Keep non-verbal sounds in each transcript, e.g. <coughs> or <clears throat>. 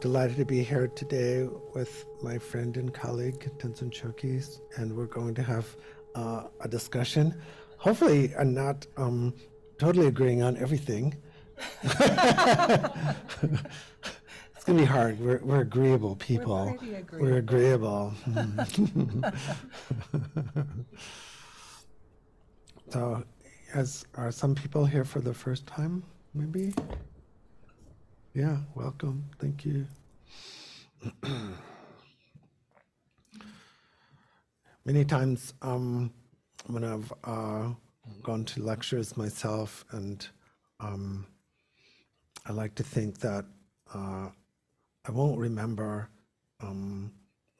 delighted to be here today with my friend and colleague, Tenzin Chogkyi, and we're going to have uh, a discussion. Hopefully, I'm not um, totally agreeing on everything. <laughs> it's going to be hard. We're, we're agreeable people. pretty agreeable. We're agreeable. <laughs> <laughs> so, as are some people here for the first time, maybe? Yeah, welcome. Thank you. <clears throat> Many times um, when I've uh, gone to lectures myself, and um, I like to think that uh, I won't remember um,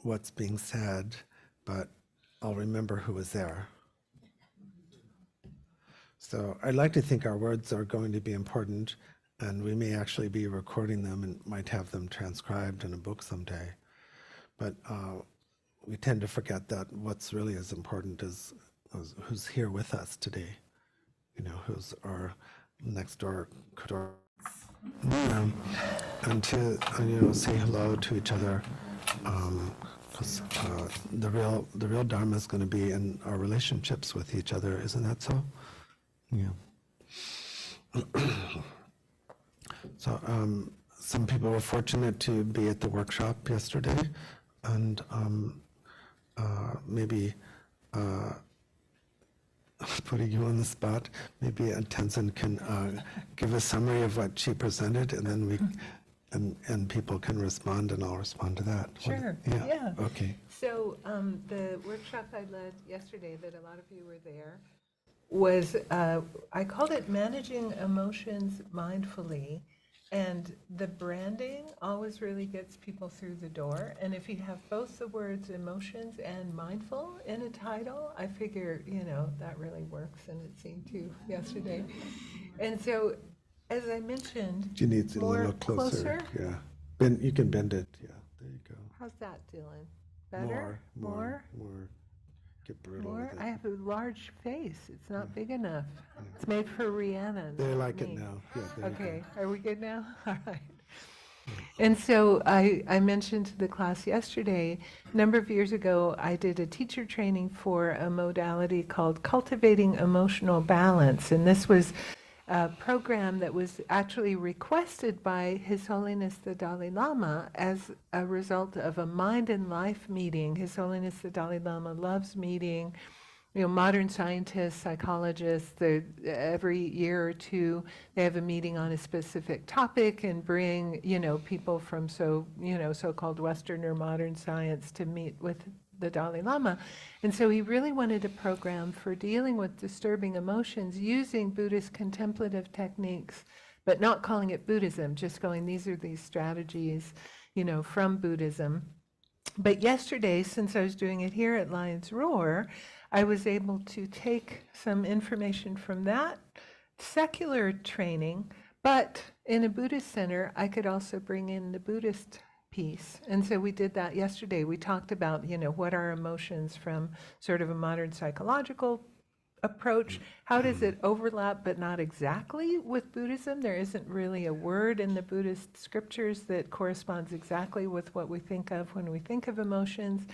what's being said, but I'll remember who was there. So I'd like to think our words are going to be important, and we may actually be recording them and might have them transcribed in a book someday. But uh, we tend to forget that what's really as important is, is who's here with us today. You know, who's our next door, door um, and to you know say hello to each other. Because uh, the real the real dharma is going to be in our relationships with each other, isn't that so? Yeah. <clears throat> so um, some people were fortunate to be at the workshop yesterday, and um, uh, maybe uh, <laughs> putting you on the spot, maybe uh, Tenzin can uh, give a summary of what she presented, and then we. And, and people can respond, and I'll respond to that. What- Sure, Yeah. yeah. Okay. So um, the workshop I led yesterday, that a lot of you were there, was, uh, I called it Managing Emotions Mindfully. And the branding always really gets people through the door. And if you have both the words emotions and mindful in a title, I figure, you know, that really works, and it seemed to yesterday. And so, as I mentioned, You need it a little closer. closer? Yeah. Bend, you can bend it. Yeah. There you go. how's that, Dylan? Better? More. More. More. Get brutal More? with I have a large face. It's not big enough. It's made for Rhiannon. They not like it me. now. Yeah. There you go. Okay, are we good now? <laughs> All right. And so I, I mentioned to the class yesterday, a number of years ago, I did a teacher training for a modality called Cultivating Emotional Balance. And this was a program that was actually requested by His Holiness the Dalai Lama as a result of a mind and life meeting. His Holiness the Dalai Lama loves meeting you know, modern scientists, psychologists, every year or two, they have a meeting on a specific topic and bring, you know, people from so, you know, so-called Western or modern science to meet with the Dalai Lama. And so he really wanted a program for dealing with disturbing emotions using Buddhist contemplative techniques, but not calling it Buddhism, just going, these are these strategies, you know, from Buddhism. But yesterday, since I was doing it here at Lions Roar, I was able to take some information from that secular training, but in a Buddhist center, I could also bring in the Buddhist piece. And so we did that yesterday. We talked about, you know, what are emotions from sort of a modern psychological approach. How does it overlap, but not exactly, with Buddhism? There isn't really a word in the Buddhist scriptures that corresponds exactly with what we think of when we think of emotions.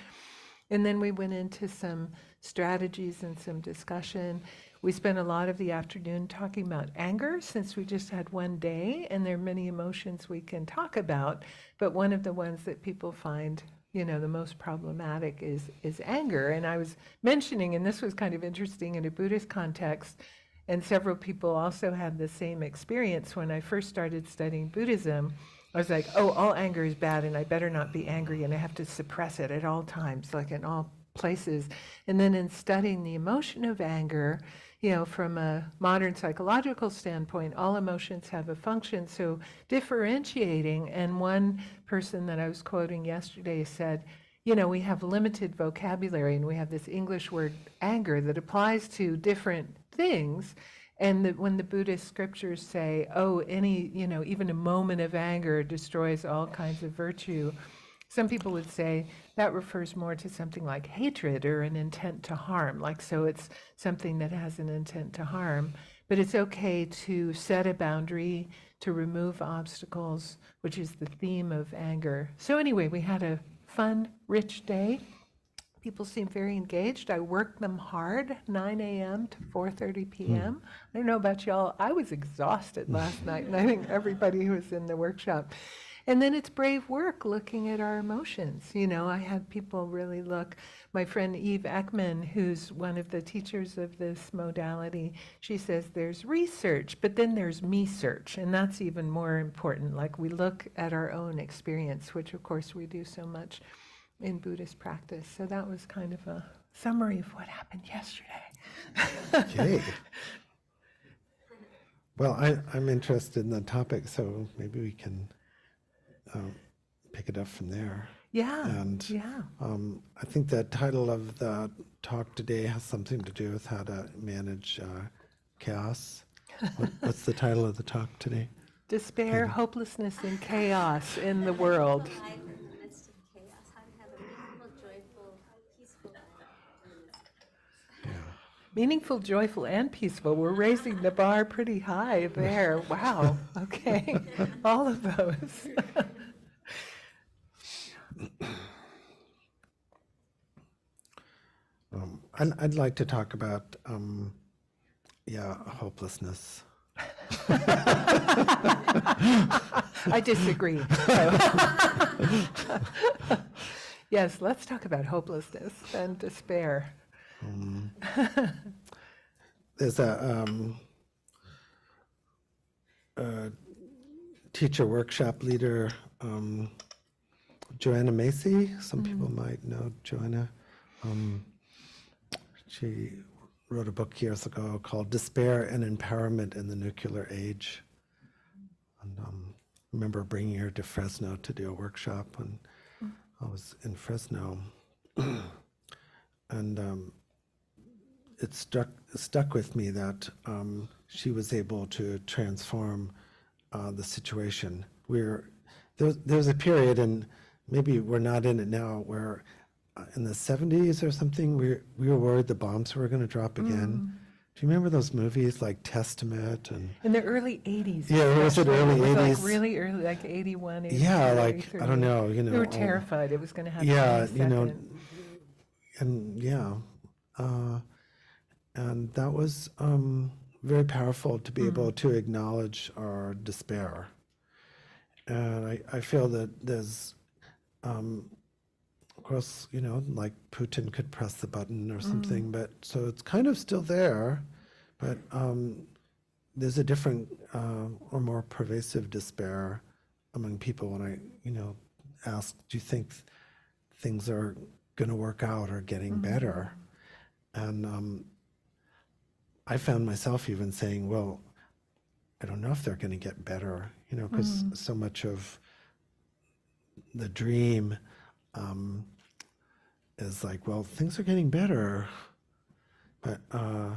And then we went into some strategies and some discussion. We spent a lot of the afternoon talking about anger since we just had one day, and there are many emotions we can talk about. But one of the ones that people find, you know, the most problematic is is anger. And I was mentioning, and this was kind of interesting in a Buddhist context, and several people also had the same experience when I first started studying Buddhism. I was like, oh, all anger is bad, and I better not be angry, and I have to suppress it at all times, like in all places. And then in studying the emotion of anger, you know, from a modern psychological standpoint, all emotions have a function. So differentiating, and one person that I was quoting yesterday said, you know, we have limited vocabulary, and we have this English word anger that applies to different things. And that when the Buddhist scriptures say, oh, any, you know, even a moment of anger destroys all kinds of virtue, some people would say that refers more to something like hatred or an intent to harm. Like, so it's something that has an intent to harm. But it's okay to set a boundary, to remove obstacles, which is the theme of anger. So, anyway, we had a fun, rich day. People seem very engaged. I worked them hard, 9 a.m. to 4:30 p.m. Hmm. I don't know about y'all. I was exhausted last <laughs> night, and I think everybody who was in the workshop. And then it's brave work looking at our emotions. You know, I had people really look. My friend Eve Ekman, who's one of the teachers of this modality, she says there's research, but then there's me search, and that's even more important. Like we look at our own experience, which of course we do so much in Buddhist practice. So that was kind of a summary of what happened yesterday. Okay. <laughs> Well, I, I'm interested in the topic, so maybe we can um, pick it up from there. Yeah. And yeah. um, I think the title of the talk today has something to do with how to manage uh, chaos. <laughs> What, what's the title of the talk today? Despair, hopelessness, and chaos in the world. <laughs> life in the midst of chaos, how to have a meaningful, joyful, peaceful life. Meaningful, joyful, and peaceful. We're raising the bar pretty high there. Wow. Okay. <laughs> All of those. <laughs> Um, I'd, I'd like to talk about, um, yeah, hopelessness. <laughs> I disagree. So. yes, let's talk about hopelessness and despair. <laughs> There's a, um, a teacher workshop leader, um, Joanna Macy. Some people might know Joanna. Um, she wrote a book years ago called Despair and Empowerment in the Nuclear Age. And um, I remember bringing her to Fresno to do a workshop when I was in Fresno. <clears throat> and um, it struck stuck with me that um, she was able to transform uh, the situation. We're there, was- a period, and maybe we're not in it now, where uh, in the 70s or something, we we were worried the bombs were going to drop again. Do you remember those movies like Testament and? In the early 80s. Yeah, was it early was 80s? Like really early, like 81, 82, Yeah, like, 83. I don't know, you know, We were all- terrified it was going to happen. Yeah, you know, and yeah, uh, and that was um, very powerful to be able to acknowledge our despair. And I, I feel that there's, um, of course, you know, like Putin could press the button or something, but so it's kind of still there, but um, there's a different uh, or more pervasive despair among people when I, you know, ask, do you think th- things are going to work out or getting better? And um, I found myself even saying, well, I don't know if they're going to get better, you know, because so much of the dream um, is like, well, things are getting better. But uh,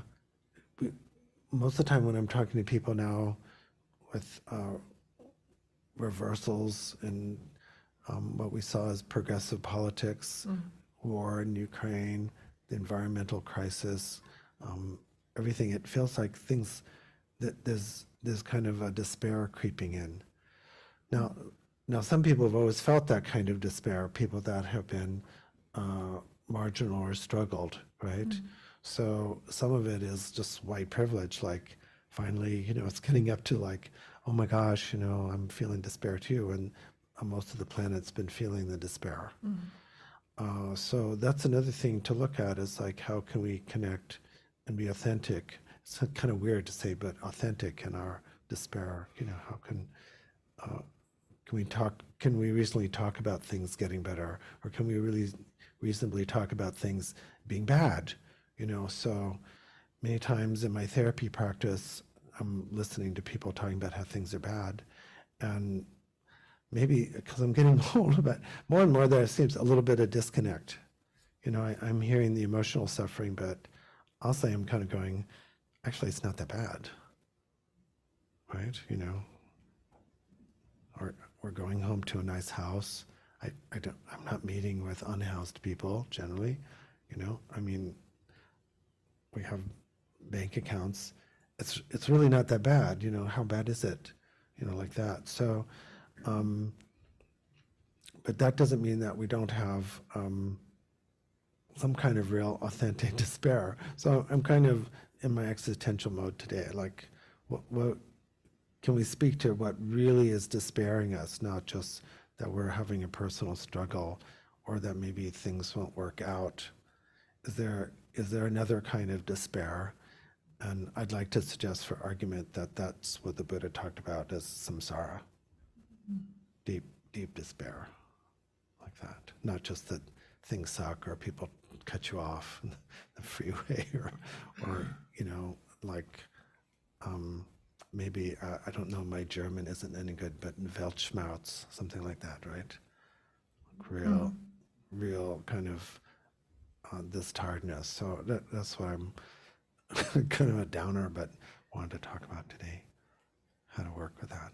we, most of the time when I'm talking to people now with uh, reversals in um, what we saw as progressive politics, war in Ukraine, the environmental crisis, um, everything. It feels like things that there's there's kind of a despair creeping in. Now, now some people have always felt that kind of despair. People that have been uh, marginal or struggled, right? So some of it is just white privilege, like finally, you know, it's getting up to like, oh my gosh, you know, I'm feeling despair too, and uh, most of the planet's been feeling the despair. Uh, so that's another thing to look at is like how can we connect and be authentic. It's kind of weird to say, but authentic in our despair. You know, how can uh, can we talk? Can we reasonably talk about things getting better, or can we really reasonably talk about things being bad? You know, so many times in my therapy practice, I'm listening to people talking about how things are bad, and maybe because I'm getting <laughs> old, but more and more there seems a little bit of disconnect. You know, I, I'm hearing the emotional suffering, but I'll say I'm kind of going, actually, it's not that bad. Right? You know, or we're going home to a nice house. I, I don't, I'm not meeting with unhoused people generally. You know, I mean, we have bank accounts it's it's really not that bad. You know, how bad is it? You know, like that. So, um, but that doesn't mean that we don't have um, some kind of real authentic <laughs> despair. So I'm kind of in my existential mode today. Like, what, what can we speak to what really is despairing us, not just that we're having a personal struggle or that maybe things won't work out? Is there is there another kind of despair? And I'd like to suggest for argument that that's what the Buddha talked about as samsara, deep, deep despair, like that. Not just that things suck or people cut you off in the freeway <laughs> or, or you know, like um, maybe, uh, I don't know, my German isn't any good, but Weltschmerz, something like that, right? Real, real kind of uh, this tiredness. So that, that's why I'm <laughs> kind of a downer, but wanted to talk about today how to work with that.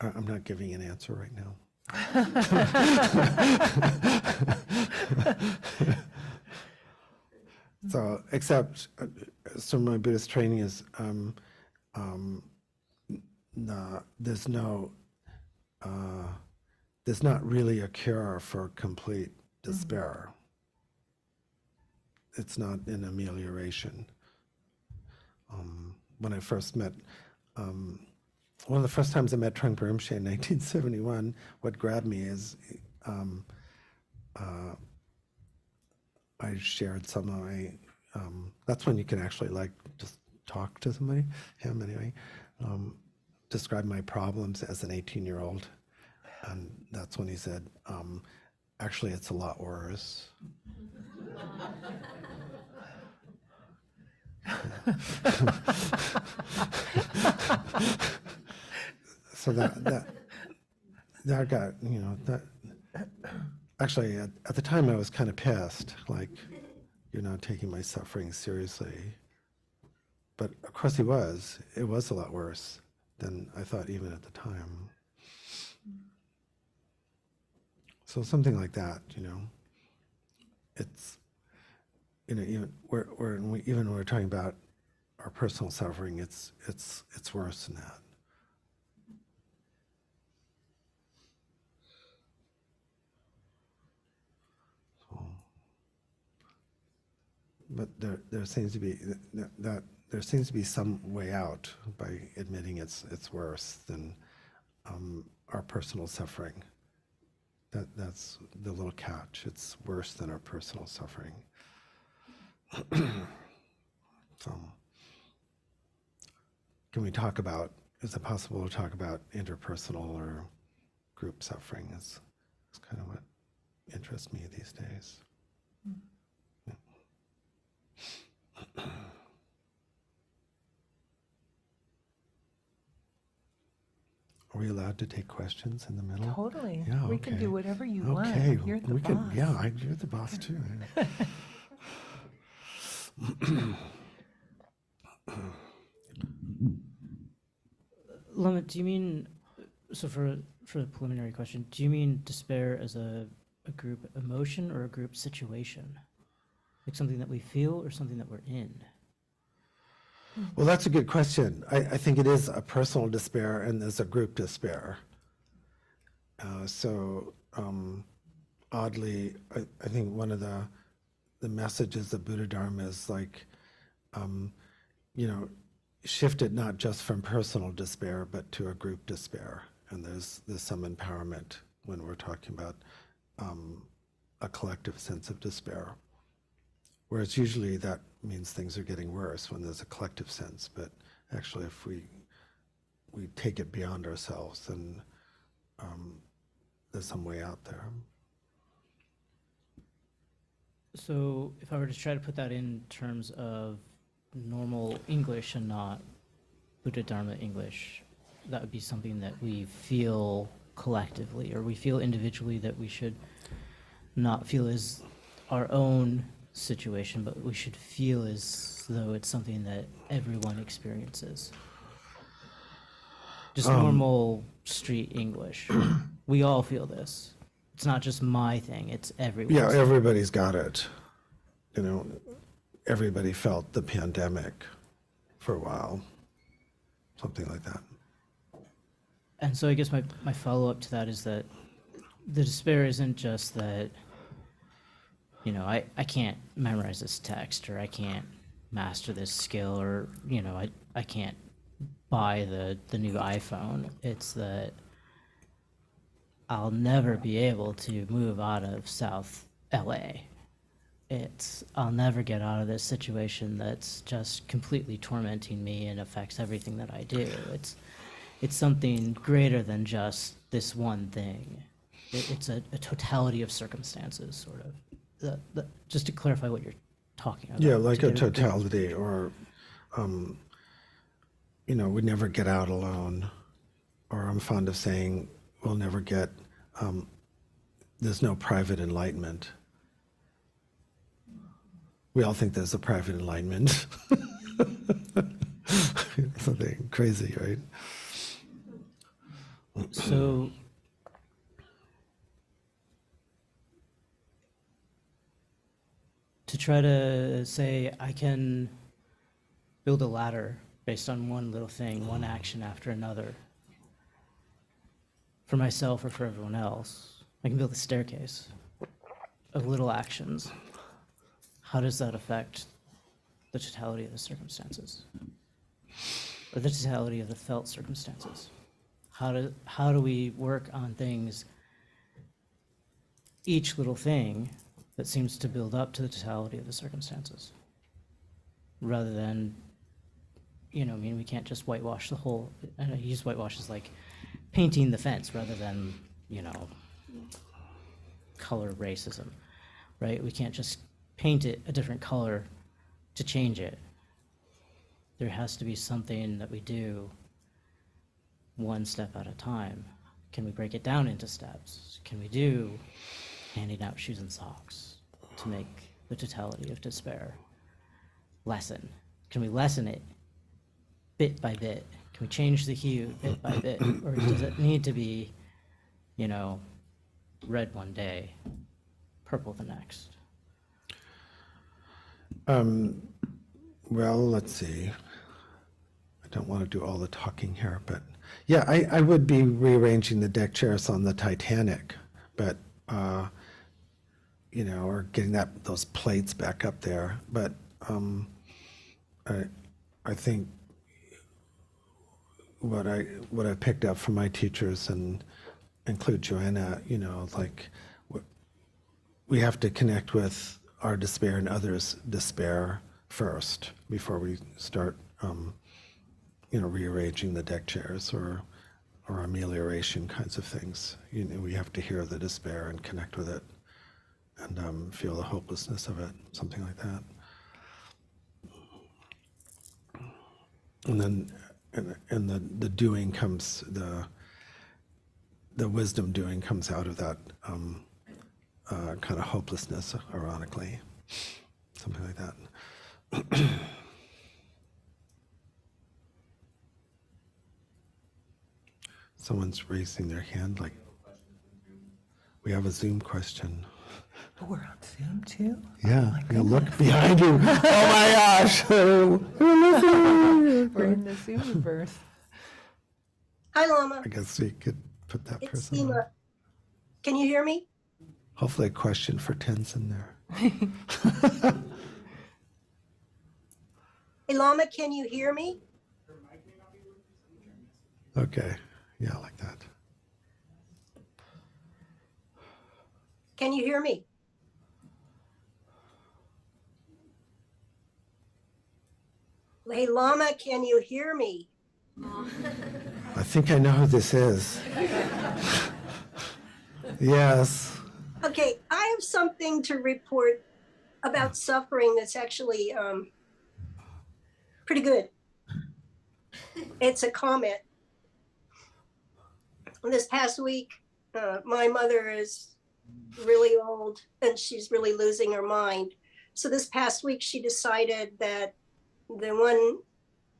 I'm not giving an answer right now. <laughs> so, except, uh, so my Buddhist training is um, um, no, there's no, uh, there's not really a cure for complete despair. It's not an amelioration. Um, when I first met, um, one of the first times I met Trungpa Rinpoche in <laughs> 1971, what grabbed me is um, uh, I shared some of my. Um, that's when you can actually like just talk to somebody. Him anyway. Um, describe my problems as an 18 year old, and that's when he said, um, "Actually, it's a lot worse." <laughs> <laughs> so that that that got you know that actually at, at the time I was kind of pissed, like you're not taking my suffering seriously. But of course he was. It was a lot worse than I thought even at the time. So something like that, you know. It's you know even we're, we're even when we're talking about our personal suffering, it's it's it's worse than that. But there there seems to be that, there seems to be some way out by admitting it's it's worse than um, our personal suffering. That that's the little catch. It's worse than our personal suffering. <clears throat> so, can we talk about? Is it possible to talk about interpersonal or group suffering? Is is kind of what interests me these days. <clears throat> Are we allowed to take questions in the middle? Totally. Yeah, We can do whatever you want. Okay, You're the we boss. can. Yeah, I, you're the boss too. <laughs> Lama, do you mean, so for, for the preliminary question, do you mean despair as a, a group emotion or a group situation? Like something that we feel or something that we're in? Well, that's a good question. I, I think it is a personal despair and there's a group despair. Uh, so um, oddly, I, I think one of the the messages of Buddha Dharma is like, um, you know, shift it not just from personal despair but to a group despair. And there's there's some empowerment when we're talking about um, a collective sense of despair. Whereas usually that means things are getting worse when there's a collective sense. But actually, if we we take it beyond ourselves, then um, there's some way out there. So if I were to try to put that in terms of normal English and not Buddha Dharma English, that would be something that we feel collectively or we feel individually that we should not feel as our own situation, but we should feel as though it's something that everyone experiences. Just Um, normal street English. <clears throat> we all feel this. It's not just my thing, it's everyone's. Yeah, everybody's got it. you know, everybody felt the pandemic for a while, something like that. And so I guess my, my follow-up to that is that the despair isn't just that, you know, I, I can't memorize this text or I can't master this skill or, you know, I, I can't buy the, the new iPhone. It's that I'll never be able to move out of South LA. It's I'll never get out of this situation that's just completely tormenting me and affects everything that I do. It's it's something greater than just this one thing. It, it's a, a totality of circumstances, sort of. The, the, just to clarify what you're talking about. Yeah, like a totality, or, um, you know, we never get out alone. Or I'm fond of saying, we'll never get, um, there's no private enlightenment. We all think there's a private enlightenment. <laughs> Something crazy, right? So, try to say I can build a ladder based on one little thing, one action after another, for myself or for everyone else, I can build a staircase of little actions. How does that affect the totality of the circumstances? Or the totality of the felt circumstances? How do, how do we work on things, each little thing that seems to build up to the totality of the circumstances? Rather than, you know, I mean, we can't just whitewash the whole, and I use whitewash as like painting the fence rather than, you know, color racism, right? We can't just paint it a different color to change it. There has to be something that we do one step at a time. Can we break it down into steps? Can we do handing out shoes and socks to make the totality of despair lessen? Can we lessen it bit by bit? Can we change the hue bit by bit? Or does it need to be, you know, red one day, purple the next? Um, well, let's see. I don't want to do all the talking here, but yeah, I, I would be rearranging the deck chairs on the Titanic, but uh, you know, or getting that those plates back up there. But um, I, I think what I what I picked up from my teachers and include Joanna, you know, like we have to connect with our despair and others' despair first before we start, um, you know, rearranging the deck chairs or or amelioration kinds of things. You know, we have to hear the despair and connect with it, and um, feel the hopelessness of it, something like that. And then, and, and the the doing comes the the wisdom doing comes out of that um, uh, kind of hopelessness, ironically, something like that. <coughs> Someone's raising their hand like, we have a Zoom question. Oh, we're on Zoom too? Yeah, oh, yeah, look behind <laughs> you. Oh my gosh. <laughs> We're in the Zoomverse. Hi, Lama. I guess we could put that It's person on. Seema. Can you hear me? Hopefully a question for Tenzin there. <laughs> Hey, Lama, can you hear me? Okay, yeah, like that. Can you hear me? Hey, Lama, can you hear me? I think I know who this is. yes. Okay, I have something to report about suffering that's actually um, pretty good. It's a comment. This past week, uh, my mother is really old and she's really losing her mind. So this past week, she decided that the one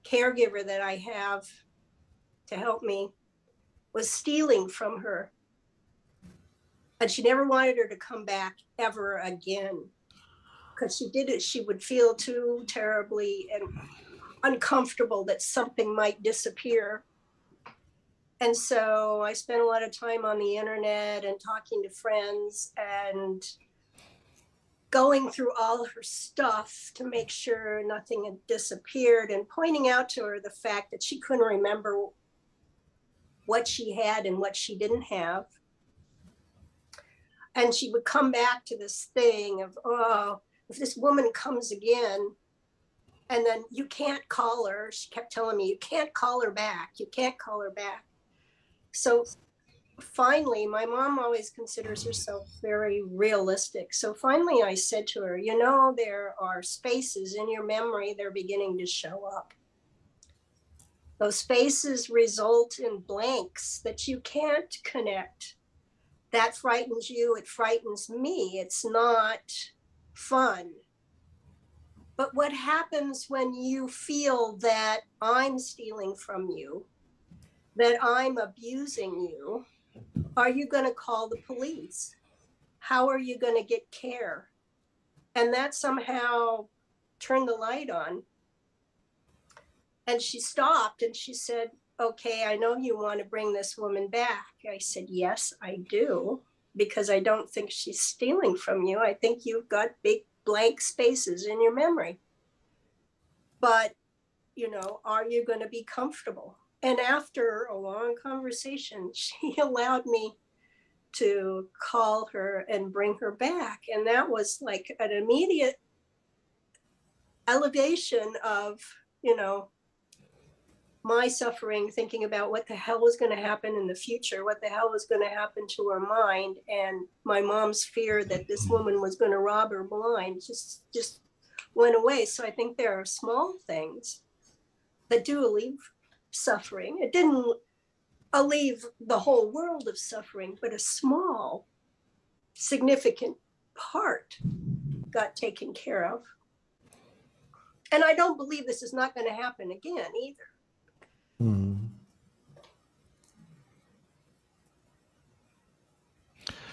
caregiver that I have to help me was stealing from her and she never wanted her to come back ever again. because she did it, she would feel too terribly and uncomfortable that something might disappear. And so I spent a lot of time on the internet and talking to friends and going through all her stuff to make sure nothing had disappeared and pointing out to her the fact that she couldn't remember what she had and what she didn't have. And she would come back to this thing of, oh, if this woman comes again, and then you can't call her. She kept telling me, you can't call her back. You can't call her back. So finally, my mom always considers herself very realistic. So finally, I said to her, you know, there are spaces in your memory, they're beginning to show up. Those spaces result in blanks that you can't connect. That frightens you, it frightens me. It's not fun. But what happens when you feel that I'm stealing from you, that I'm abusing you? Are you going to call the police? How are you going to get care? And that somehow turned the light on. And she stopped and she said, Okay, I know you want to bring this woman back. I said, Yes, I do, because I don't think she's stealing from you. I think you've got big blank spaces in your memory. But, you know, are you going to be comfortable? And after a long conversation, <laughs> she allowed me to call her and bring her back. And that was like an immediate elevation of, you know, my suffering, thinking about what the hell was going to happen in the future, what the hell was going to happen to her mind, and my mom's fear that this mm-hmm. woman was going to rob her blind just just went away. So I think there are small things that do alleviate suffering. It didn't alleviate the whole world of suffering, but a small, significant part got taken care of. And I don't believe this is not going to happen again either. Hmm.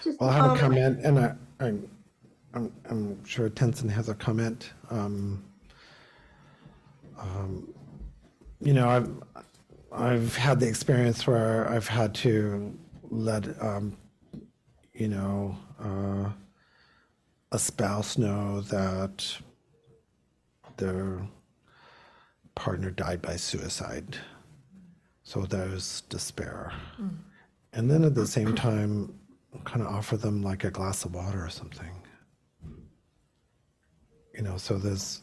Just Well, I have a comment, and I, I, I'm, I'm sure Tenzin has a comment. Um, um, you know, I've, I've had the experience where I've had to let, um, you know, uh, a spouse know that their partner died by suicide. So there's despair. And then at the same time, kind of offer them like a glass of water or something. You know, so there's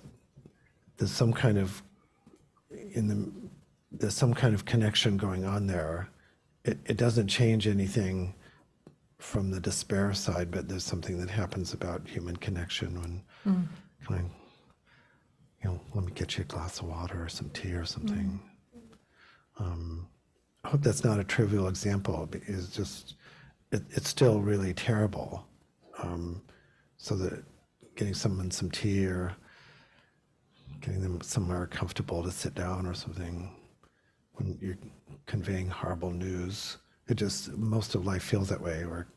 there's some kind of in the there's some kind of connection going on there. It it doesn't change anything from the despair side, but there's something that happens about human connection when kind of you know, let me get you a glass of water or some tea or something. Um, I hope that's not a trivial example. It's just, it, it's still really terrible. Um, so that getting someone some tea or getting them somewhere comfortable to sit down or something when you're conveying horrible news, it just, most of life feels that way. or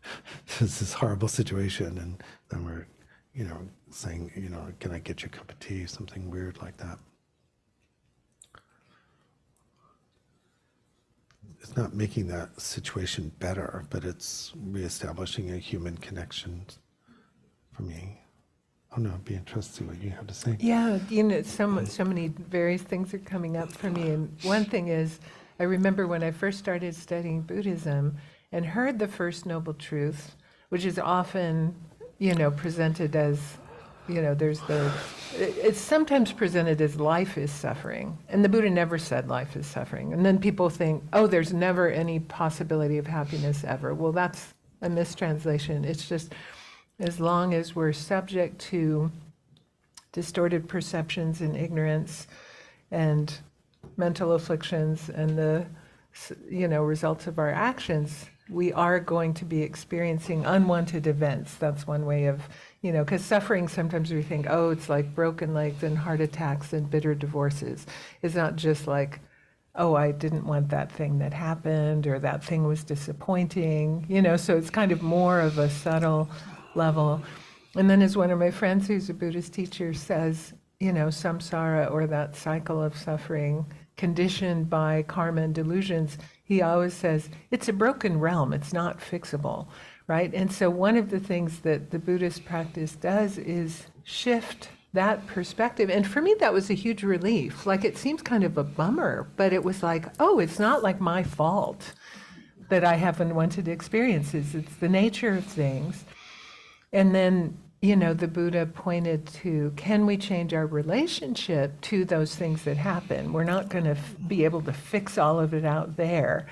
<laughs> this horrible situation and then we're, you know, saying, you know, can I get you a cup of tea? Something weird like that. it's not making that situation better, but it's reestablishing a human connection for me. Oh no, I'd be interested to see what you have to say. Yeah, you know, so, so many various things are coming up for me. And one thing is, I remember when I first started studying Buddhism and heard the First Noble Truth, which is often, you know, presented as, you know, there's the, it- it's sometimes presented as life is suffering. And the Buddha never said life is suffering. And then people think, oh, there's never any possibility of happiness ever. Well, that's a mistranslation. It's just, as long as we're subject to distorted perceptions and ignorance and mental afflictions and the you know results of our actions we are going to be experiencing unwanted events. That's one way of you know because suffering sometimes we think oh it's like broken legs and heart attacks and bitter divorces. It's not just like oh i didn't want that thing that happened or that thing was disappointing you know so it's kind of more of a subtle level And then, as one of my friends who's a Buddhist teacher says, you know, samsara or that cycle of suffering conditioned by karma and delusions, he always says, it's a broken realm, it's not fixable, right? And so, one of the things that the Buddhist practice does is shift that perspective. And for me, that was a huge relief. Like, it seems kind of a bummer, but it was like, oh, it's not like my fault that I have unwanted experiences, it's the nature of things. And then, you know, the Buddha pointed to can we change our relationship to those things that happen? We're not going to f- be able to fix all of it out there.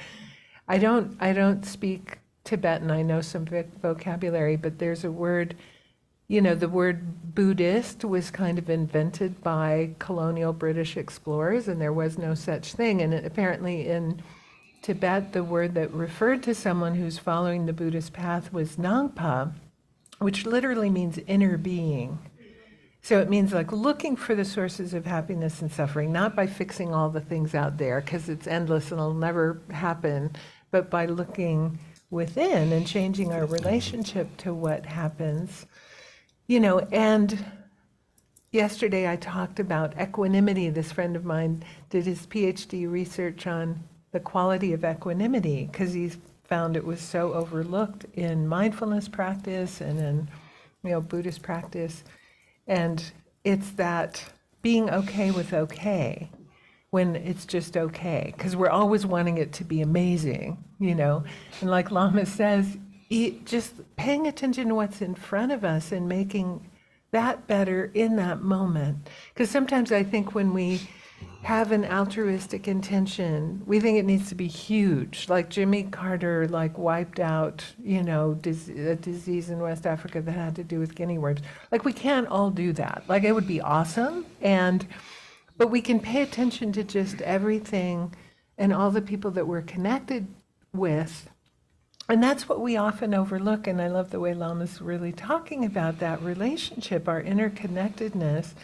I don't I don't speak Tibetan. I know some voc- vocabulary, but there's a word, you know, the word Buddhist was kind of invented by colonial British explorers and there was no such thing and apparently in Tibet the word that referred to someone who's following the Buddhist path was Nangpa which literally means inner being. So it means like looking for the sources of happiness and suffering, not by fixing all the things out there, because it's endless and it'll never happen, but by looking within and changing our relationship to what happens. You know, and yesterday I talked about equanimity. This friend of mine did his PhD research on the quality of equanimity because he's found it was so overlooked in mindfulness practice and in you know Buddhist practice. And it's that being okay with okay when it's just okay because we're always wanting it to be amazing you know? And like lama says just paying attention to what's in front of us and making that better in that moment. Because sometimes i think when we have an altruistic intention. We think it needs to be huge, like Jimmy Carter, like wiped out, you know, dis- a disease in West Africa that had to do with guinea worms. Like we can't all do that. Like it would be awesome, and but we can pay attention to just everything and all the people that we're connected with. And that's what we often overlook. And I love the way Lama's really talking about that relationship, our interconnectedness.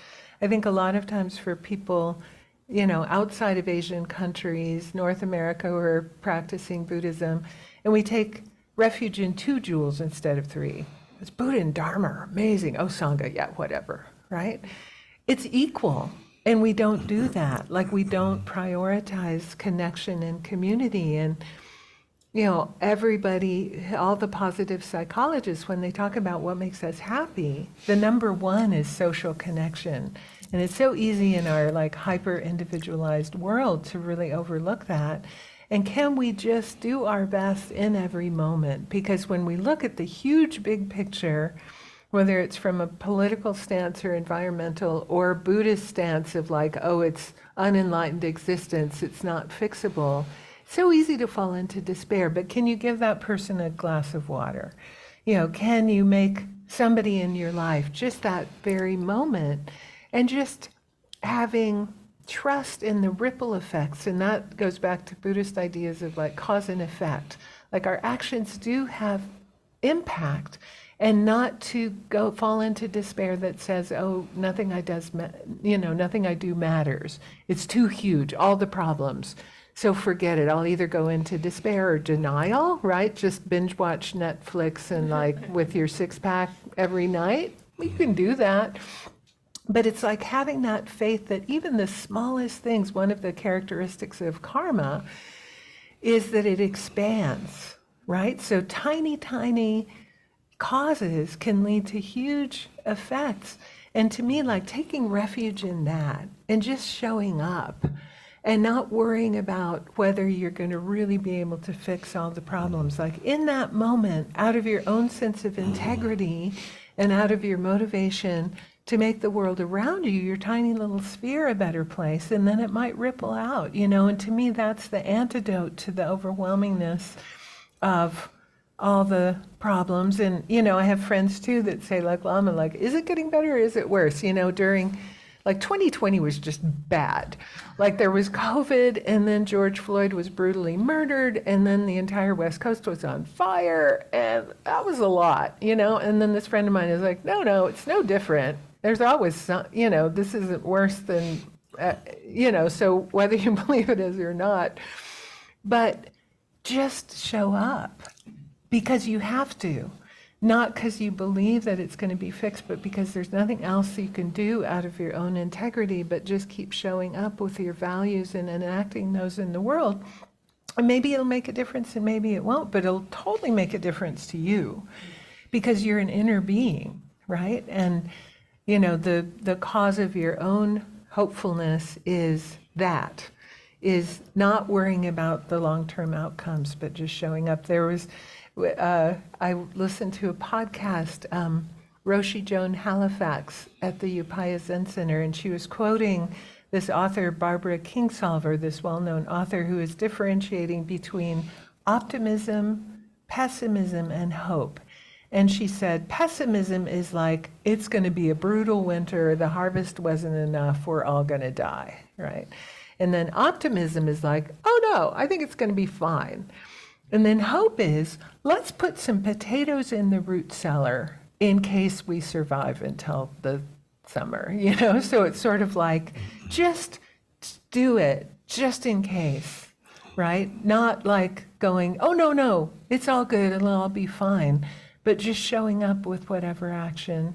I think a lot of times for people, you know, outside of Asian countries, North America, who are practicing Buddhism, and we take refuge in two jewels instead of three. It's Buddha and Dharma, amazing. Oh, Sangha, yeah, whatever, right? It's equal. And we don't do that. Like we don't prioritize connection and community. And, you know, everybody, all the positive psychologists, when they talk about what makes us happy, the number one is social connection. And it's so easy in our like hyper individualized world to really overlook that. And can we just do our best in every moment? Because when we look at the huge big picture, whether it's from a political stance or environmental or Buddhist stance of like, oh, it's unenlightened existence, it's not fixable, so easy to fall into despair. But can you give that person a glass of water? You know, can you make somebody in your life just that very moment and just having trust in the ripple effects? And that goes back to Buddhist ideas of like cause and effect. Like our actions do have impact and not to go fall into despair that says oh nothing i does you know nothing i do matters. It's too huge all the problems. So forget it. I'll either go into despair or denial right? Just binge watch netflix and like <laughs> with your six pack every night. You can do that but it's like having that faith that even the smallest things one of the characteristics of karma is that it expands right so tiny tiny causes can lead to huge effects. And to me, like taking refuge in that and just showing up and not worrying about whether you're going to really be able to fix all the problems. Like in that moment, out of your own sense of integrity and out of your motivation to make the world around you, your tiny little sphere, a better place, and then it might ripple out, you know. And to me, that's the antidote to the overwhelmingness of all the problems. And, you know, I have friends too that say, like, Lama, like, is it getting better or is it worse? You know, during, like, 2020 was just bad. Like, there was COVID, and then George Floyd was brutally murdered, and then the entire West Coast was on fire, and that was a lot, you know? And then this friend of mine is like, no, no, it's no different. There's always some, you know, this isn't worse than, uh, you know, so whether you <laughs> believe it is or not. But just show up because you have to. not because you believe that it's going to be fixed, but because there's nothing else you can do out of your own integrity, but just keep showing up with your values and enacting those in the world. And maybe it'll make a difference and maybe it won't, but it'll totally make a difference to you because you're an inner being, right? And you know, the the cause of your own hopefulness is that is not worrying about the long-term outcomes, but just showing up. There was, uh, I listened to a podcast, um, Roshi Joan Halifax at the Upaya Zen Center, and she was quoting this author, Barbara Kingsolver, this well-known author who is differentiating between optimism, pessimism, and hope. And she said, pessimism is like, it's going to be a brutal winter, the harvest wasn't enough, we're all going to die, right? And then optimism is like, oh no, I think it's going to be fine. And then hope is, let's put some potatoes in the root cellar in case we survive until the summer, <laughs> you know? So it's sort of like, just do it, just in case, right? Not like going, oh no, no, it's all good, it'll all be fine. But just showing up with whatever action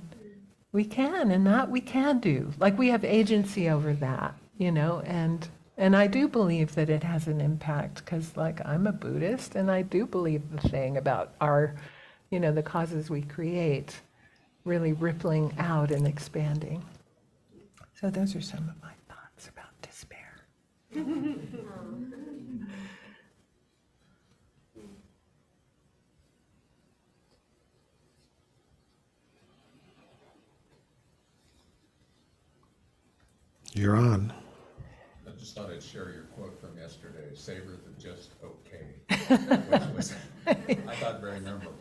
we can, and that we can do. Like we have agency over that, you know, and and I do believe that it has an impact because, like, I'm a Buddhist, and I do believe the thing about our, you know, the causes we create, really rippling out and expanding. So those are some of my thoughts about despair. <laughs> You're on. I just thought I'd share your quote from yesterday, savor the just okay, which was, <laughs> I thought very memorable.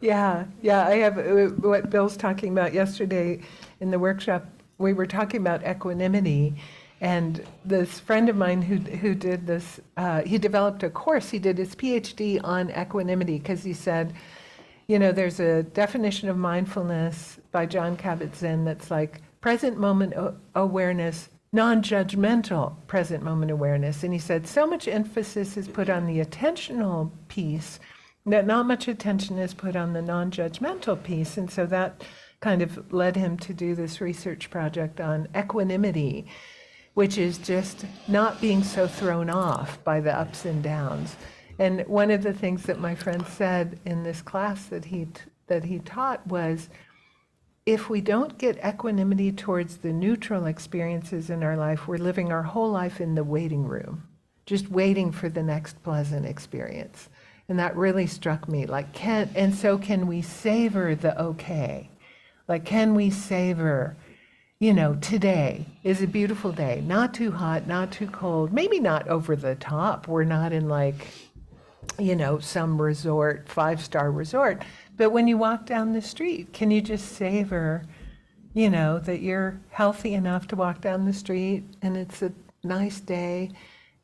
Yeah, yeah, I have uh, what Bill's talking about yesterday in the workshop. We were talking about equanimity, and this friend of mine who who did this, uh, he developed a course. He did his PhD on equanimity because he said, you know, there's a definition of mindfulness by Jon Kabat-Zinn that's like present moment awareness, non-judgmental present moment awareness. And he said so much emphasis is put on the attentional piece that not much attention is put on the non-judgmental piece and so that kind of led him to do this research project on equanimity which is just not being so thrown off by the ups and downs and one of the things that my friend said in this class that he that he taught was if we don't get equanimity towards the neutral experiences in our life we're living our whole life in the waiting room just waiting for the next pleasant experience and that really struck me. Like, can, and so can we savor the okay? Like, can we savor, you know, today is a beautiful day, not too hot, not too cold, maybe not over the top. We're not in like, you know, some resort, five star resort. But when you walk down the street, can you just savor, you know, that you're healthy enough to walk down the street and it's a nice day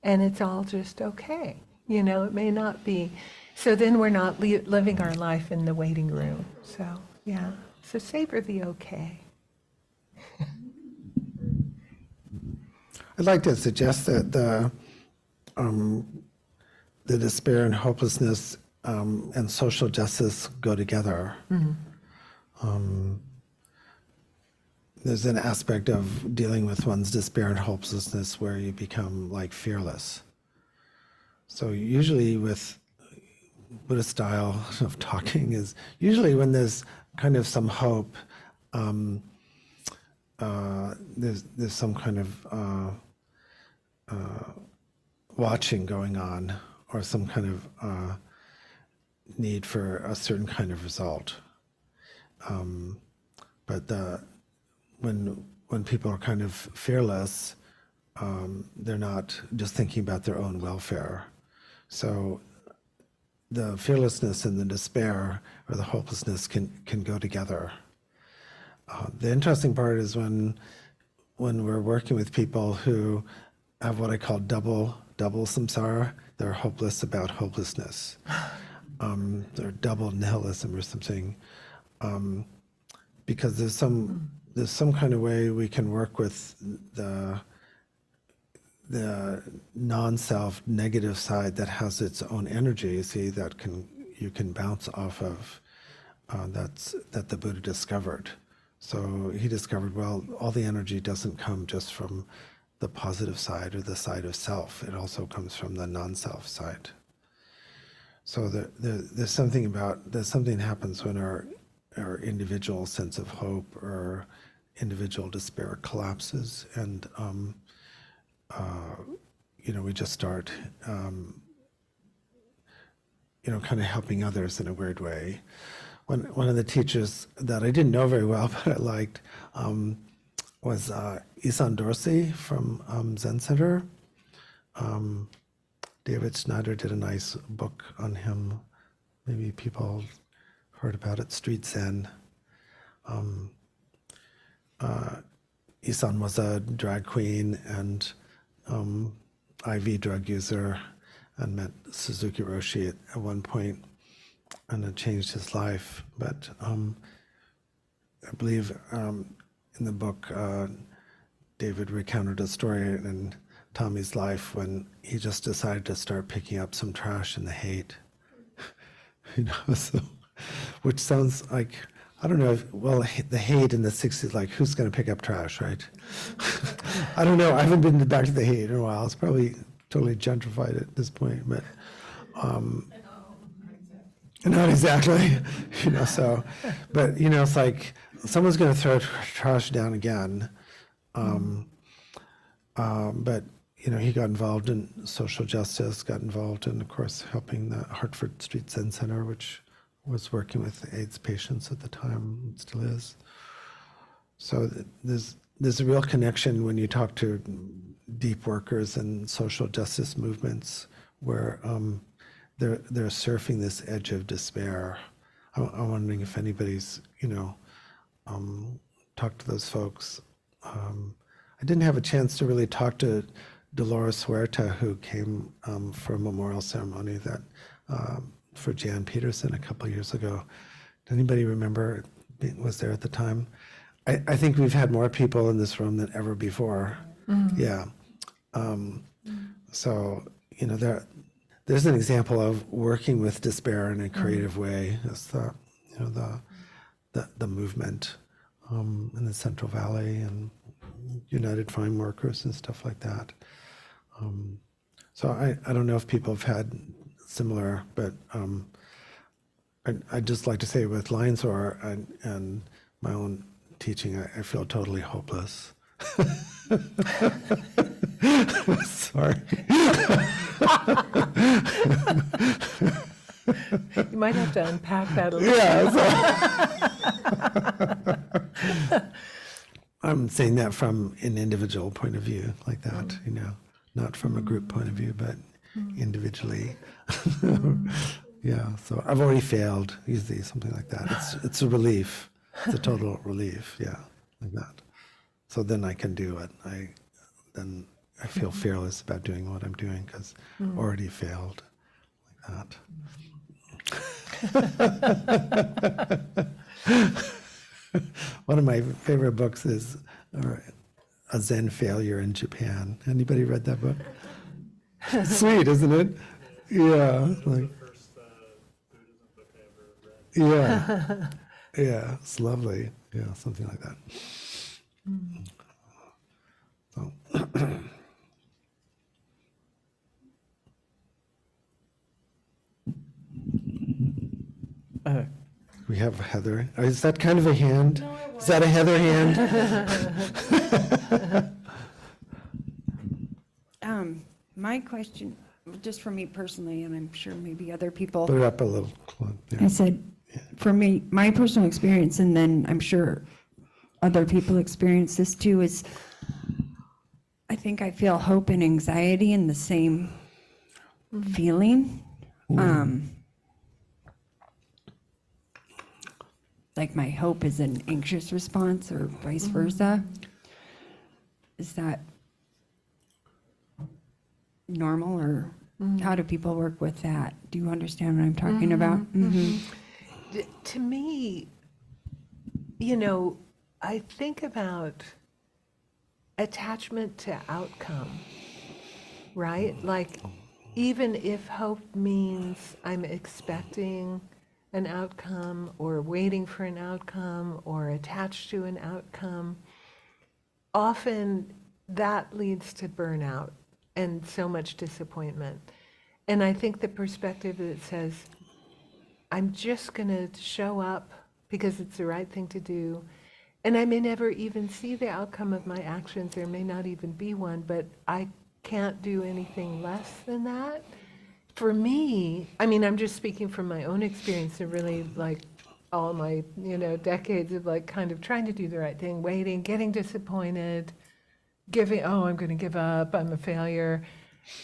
and it's all just okay? You know, it may not be. So then we're not li- living our life in the waiting room. So, yeah. So savor the okay. I'd like to suggest that the, um, the despair and hopelessness um, and social justice go together. Um, there's an aspect of dealing with one's despair and hopelessness where you become like fearless. So usually with Buddhist style of talking is usually when there's kind of some hope, um, uh, there's there's some kind of uh, uh, watching going on, or some kind of uh, need for a certain kind of result. Um, but the, when when people are kind of fearless, um, they're not just thinking about their own welfare. So the fearlessness and the despair or the hopelessness can can go together. Uh, the interesting part is when when we're working with people who have what I call double double samsara. They're hopeless about hopelessness. <laughs> Um, or double nihilism or something. Um, because there's some there's some kind of way we can work with the the non-self negative side that has its own energy see that can you can bounce off of uh, that's that the Buddha discovered. So he discovered well, all the energy doesn't come just from the positive side or the side of self. It also comes from the non-self side. So there, there, there's something about there's something happens when our our individual sense of hope or individual despair collapses, and um, uh, you know we just start um, you know kind of helping others in a weird way. One one of the teachers that I didn't know very well <laughs> but I liked um, was uh, Issan Dorsey from um, Zen Center. Um, David Schneider did a nice book on him. Maybe people heard about it, Street Zen. Um, uh, Issan was a drag queen and um, IV drug user and met Suzuki Roshi at, at one point and it changed his life. But um, I believe um, in the book, uh, David recounted a story in Tommy's life when he just decided to start picking up some trash in the Haight. <laughs> you know, so, which sounds like, I don't know, if, well, the Haight in the 60s, like, who's going to pick up trash, right? <laughs> I don't know. I haven't been back to the Haight in a while. It's probably totally gentrified at this point, but. Um, not exactly, <laughs> you know. So, but you know, it's like someone's going to throw trash down again. Um, um, but you know, he got involved in social justice, got involved in, of course, helping the Hartford Street Zen Center, which was working with AIDS patients at the time, still is. So there's there's a real connection when you talk to deep workers and social justice movements where um, they're they're surfing this edge of despair. I'm, I'm wondering if anybody's you know um, talked to those folks. Um, I didn't have a chance to really talk to Dolores Huerta, who came um, for a memorial ceremony that um, for Jan Peterson a couple years ago. Does anybody remember? Was there at the time? I, I think we've had more people in this room than ever before. Yeah. Um, so you know there there's an example of working with despair in a creative way. It's the you know the the, the movement um, in the Central Valley and United Farm Workers and stuff like that. Um, so I, I don't know if people have had similar, but um, I, I'd just like to say with Lions Roar and, and my own teaching, I, I feel totally hopeless. <laughs> Sorry. You might have to unpack that a little. Yeah. <laughs> I'm saying that from an individual point of view, like that, you know, not from a group point of view, but mm-hmm. individually. <laughs> yeah. So I've already failed. Usually something like that. It's <laughs> it's a relief. It's a total relief. Yeah, like that. So then I can do it. I then I feel mm-hmm. fearless about doing what I'm doing because mm. already failed, like that. <laughs> One of my favorite books is A Zen Failure in Japan. Anybody read that book? Sweet, isn't it? Yeah. Like, yeah. Yeah, it's lovely. Yeah, something like that. So, Uh, we have Heather. Is that kind of a hand? Is that a Heather hand? <laughs> <laughs> Um, my question, just for me personally, and I'm sure maybe other people, Put it up a little. I Yeah. said, for me, my personal experience, and then I'm sure other people experience this too, is I think I feel hope and anxiety in the same feeling. Um, like my hope is an anxious response or vice versa. Is that normal or mm-hmm. how do people work with that? Do you understand what I'm talking mm-hmm. about? Mhm. D- To me, you know, I think about attachment to outcome, right? Like, even if hope means I'm expecting an outcome or waiting for an outcome or attached to an outcome, often that leads to burnout and so much disappointment. And I think the perspective that says, I'm just going to show up because it's the right thing to do. And I may never even see the outcome of my actions. There may not even be one, but I can't do anything less than that. For me, I mean, I'm just speaking from my own experience and really like all my, you know, decades of like kind of trying to do the right thing, waiting, getting disappointed, giving, oh, I'm going to give up, I'm a failure,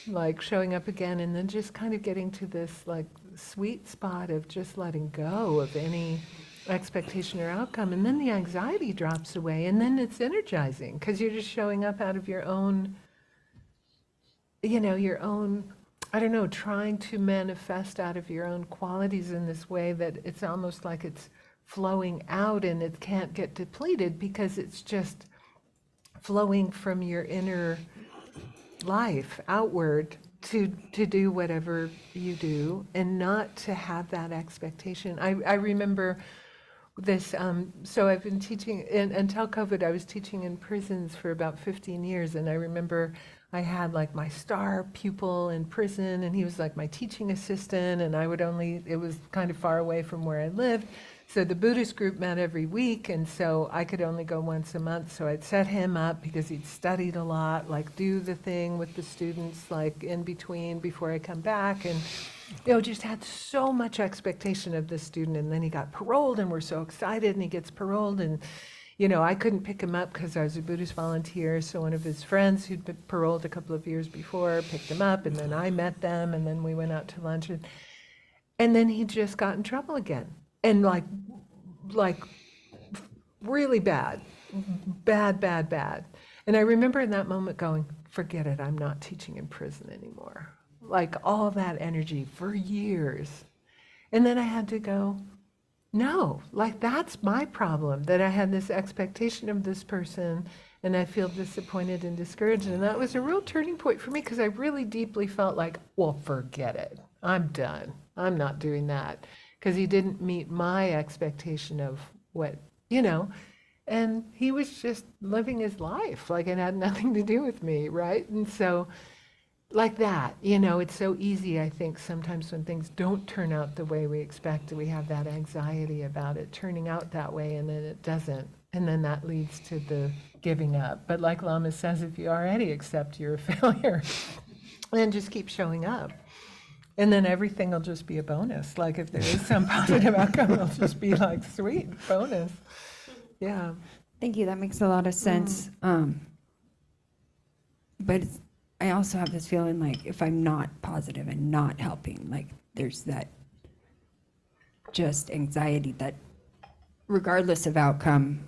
like showing up again, and then just kind of getting to this like sweet spot of just letting go of any expectation or outcome. And then the anxiety drops away, and then it's energizing because you're just showing up out of your own, you know, your own. I don't know, trying to manifest out of your own qualities in this way that it's almost like it's flowing out and it can't get depleted because it's just flowing from your inner life outward to to do whatever you do and not to have that expectation. I, I remember this um, so I've been teaching in, until COVID I was teaching in prisons for about 15 years and I remember I had like my star pupil in prison and he was like my teaching assistant and I would only it was kind of far away from where I lived so the Buddhist group met every week, and so I could only go once a month. So I'd set him up because he'd studied a lot, like do the thing with the students, like in between before I come back, and you know, just had so much expectation of this student. And then he got paroled, and we're so excited, and he gets paroled, and you know, I couldn't pick him up because I was a Buddhist volunteer. So one of his friends who'd been paroled a couple of years before picked him up, and then I met them, and then we went out to lunch, and, and then he just got in trouble again. And like like really bad bad bad bad. And i remember in that moment going forget it i'm not teaching in prison anymore. Like all that energy for years. And then i had to go no like that's my problem that i had this expectation of this person and i feel disappointed and discouraged and that was a real turning point for me because i really deeply felt like well forget it. I'm done. I'm not doing that. Because he didn't meet my expectation of what, you know, and he was just living his life like it had nothing to do with me, right? And so, like that, you know, it's so easy, I think, sometimes when things don't turn out the way we expect, we have that anxiety about it turning out that way and then it doesn't. And then that leads to the giving up. But like Lama says, if you already accept you're a <laughs> failure, then just keep showing up. And then everything will just be a bonus. Like if there is some <laughs> positive outcome, it'll just be like, sweet, bonus. Yeah. Thank you. That makes a lot of sense. Um, but it's, I also have this feeling like if I'm not positive and not helping, like there's that just anxiety that regardless of outcome,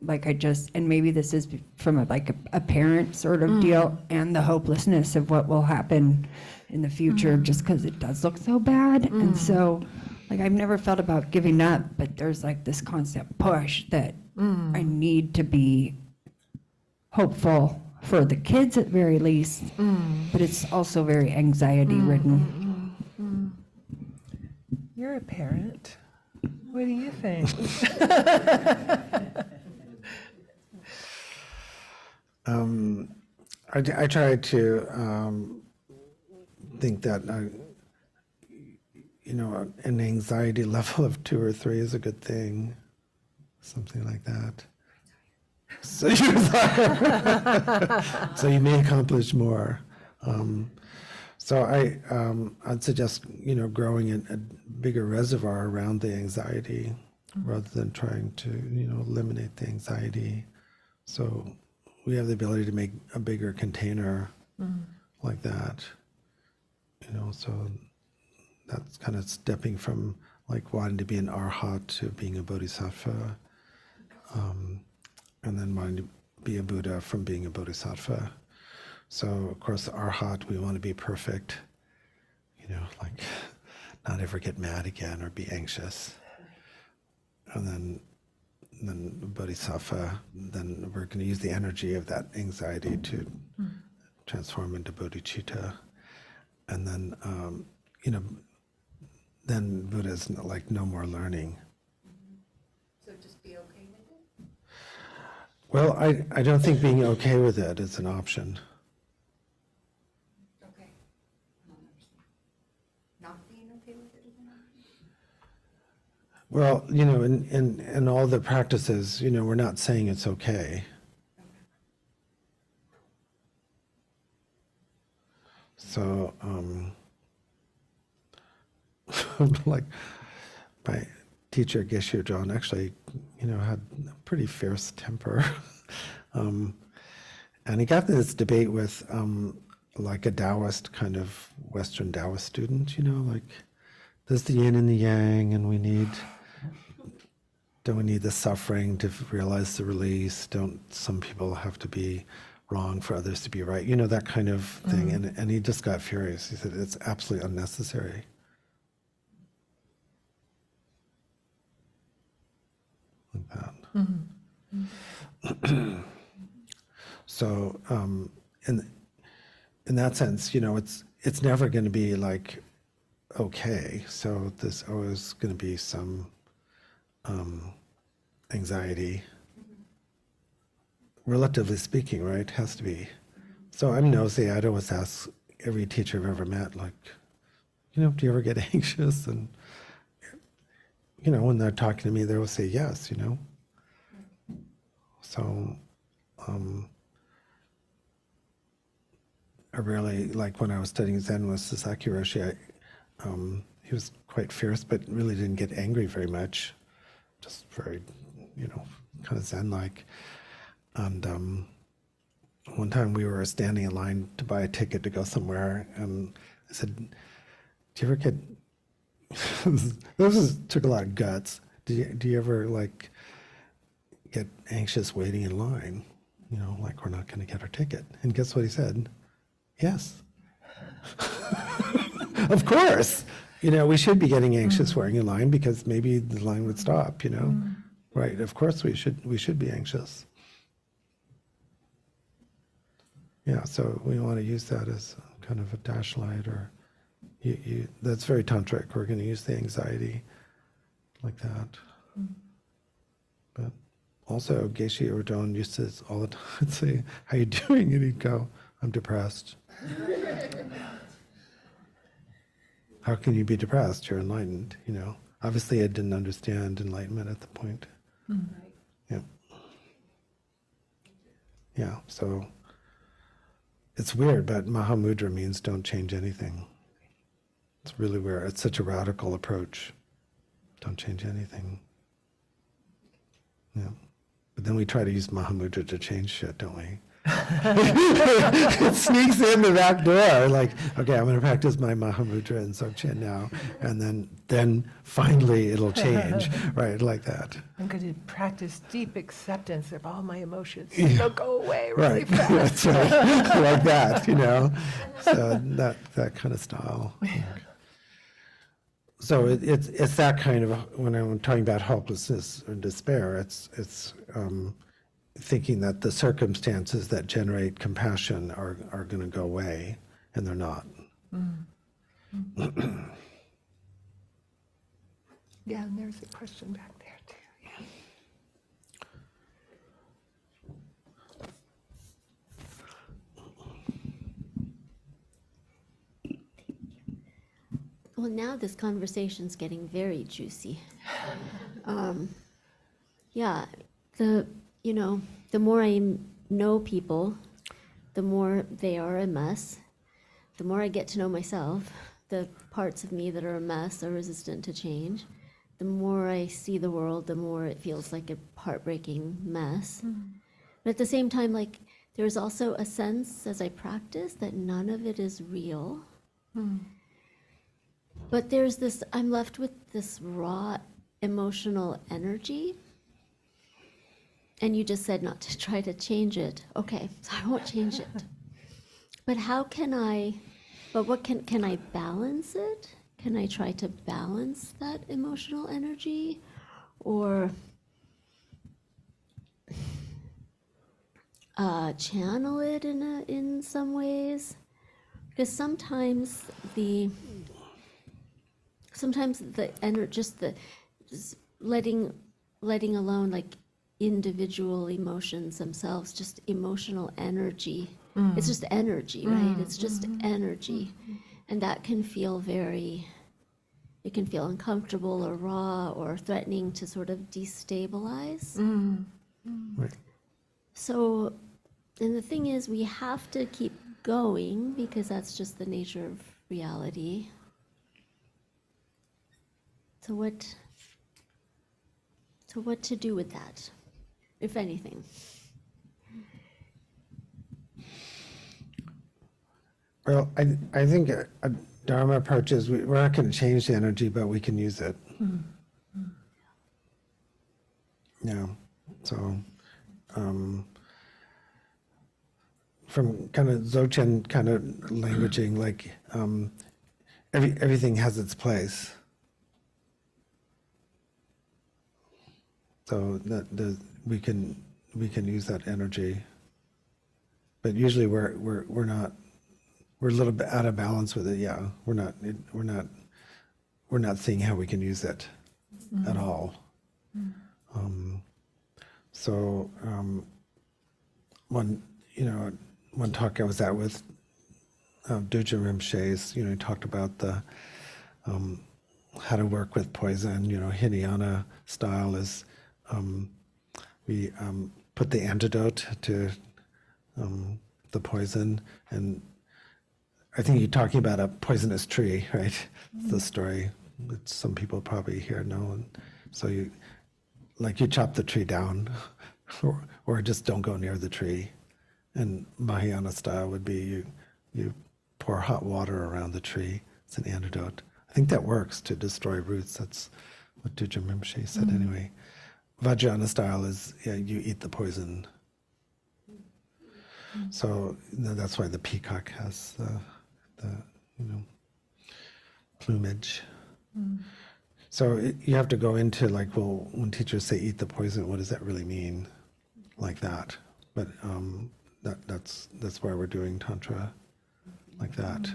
like I just, and maybe this is from a, like a, a parent sort of mm. deal and the hopelessness of what will happen in the future mm-hmm. just because it does look so bad. And mm. so, like, I've never felt about giving up, but there's like this constant push that mm. I need to be hopeful for the kids at very least, but it's also very anxiety ridden. You're a parent. What do you think? <laughs> Um, I, I try to um, think that, uh, you know, an anxiety <laughs> level of two or three is a good thing, something like that. So you, <laughs> so you may accomplish more. Um, so I, um, I'd suggest, you know, growing a, a bigger reservoir around the anxiety rather than trying to, you know, eliminate the anxiety. So we have the ability to make a bigger container like that. You know, so that's kind of stepping from like wanting to be an arhat to being a bodhisattva, um, and then to be a Buddha from being a bodhisattva. So of course, arhat, we want to be perfect. You know, like not ever get mad again or be anxious. And then then bodhisattva, then we're going to use the energy of that anxiety to transform into bodhicitta. And then, um, you know, then Buddha's like no more learning. So just be okay with it? Well, I, I don't think being okay with it is an option. Okay. I don't understand. Not being okay with it is an option? Well, you know, in, in, in all the practices, you know, we're not saying it's okay. So, um, <laughs> like my teacher Geshe John actually, you know, had a pretty fierce temper. <laughs> um, and he got in this debate with um, like a Taoist kind of Western Taoist student, you know, like there's the yin and the yang, and we need don't we need the suffering to realize the release? Don't some people have to be wrong for others to be right? You know, that kind of thing. And, and he just got furious. He said, it's absolutely unnecessary. Like that. so, um, in, in that sense, you know, it's, it's never going to be like, okay. So there's always going to be some um, anxiety. Relatively speaking, right? Has to be. So I'm nosy. I'd always ask every teacher I've ever met, like, you know, do you ever get <laughs> anxious? And, you know, when they're talking to me, they will say yes, you know. So, um, I really, like when I was studying Zen with Sasaki Roshi, I, um, he was quite fierce, but really didn't get angry very much just very, you know, kind of Zen like. And um, one time we were standing in line to buy a ticket to go somewhere, and I said, "Do you ever get?" <laughs> this is, took a lot of guts. Do you, do you ever like get anxious waiting in line? You know, like we're not going to get our ticket. And guess what he said? Yes. <laughs> of course. You know, we should be getting anxious mm. waiting in line because maybe the line would stop, you know. Mm. Right. Of course we should we should be anxious. Yeah, so we want to use that as kind of a dash light or you, you that's very tantric. We're going to use the anxiety like that. Mm-hmm. But also Geshe Ordon used to all the time <laughs> say, How you doing? And he'd go, I'm depressed. <laughs> how can you be depressed? You're enlightened, you know. Obviously, I didn't understand enlightenment at the point. Mm-hmm. Yeah. Yeah, so it's weird, but Mahamudra means don't change anything. It's really weird. It's such a radical approach. Don't change anything. Yeah. But then we try to use Mahamudra to change shit, don't we? <laughs> it sneaks in the back door, like, okay, I'm going to practice my Mahamudra and Dzogchen now, and then then finally it'll change, <laughs> right? Like that. I'm going to practice deep acceptance of all my emotions. so They'll go away really Right. <laughs> fast. That's right. like that, you know. So that that kind of style. So it, it's it's that kind of when I'm talking about helplessness and despair. It's it's um, thinking that the circumstances that generate compassion are are going to go away, and they're not. <clears throat> Yeah, and there's a question back Well, now this conversation's getting very juicy. um, yeah, the you know, the more I know people, the more they are a mess. The more I get to know myself, the parts of me that are a mess are resistant to change. The more I see the world, the more it feels like a heartbreaking mess. But at the same time, like there's also a sense as I practice that none of it is real. But there's this, I'm left with this raw emotional energy. And you just said not to try to change it. Okay, <laughs> so I won't change it. But how can I, but what can, can I balance it? Can I try to balance that emotional energy? Or uh, channel it in, a, in some ways? Because sometimes the sometimes the ener just the just letting letting alone like individual emotions themselves, just emotional energy. Mm. It's just energy, right? Mm. It's just mm-hmm. energy. And that can feel very it can feel uncomfortable or raw or threatening to sort of destabilize. Mm. Right. So, and the thing is, we have to keep going because that's just the nature of reality. So what? So what to do with that, if anything? Well, I, I think a a Dharma approach is, we- we're not going to change the energy, but we can use it. Yeah, so, um, from kind of Dzogchen kind of languaging, like, um, every, everything has its place. So that, the, we can, we can use that energy. But usually we're, we're, we're not, we're a little bit out of balance with it, yeah. We're not, it- we're not, we're not seeing how we can use it at all. Um, So, um, one, you know, one talk I was at with uh, Dudjom Rinpoche's, you know, he talked about the, um, how to work with poison, you know, Hinayana style is, um, we um, put the antidote to um, the poison and I think you're talking about a poisonous tree, right? It's the story that some people probably here know. And so you, like you chop the tree down <laughs> or, or just don't go near the tree. And Mahayana style would be you, you pour hot water around the tree. It's an antidote. I think that works to destroy roots. That's what Dudjom Rinpoche said anyway. Vajrayana style is yeah, you eat the poison. So you know, that's why the peacock has the, the you know plumage. So it, you have to go into like, well, when teachers say eat the poison, what does that really mean? Like that. But um, that that's that's why we're doing tantra like that.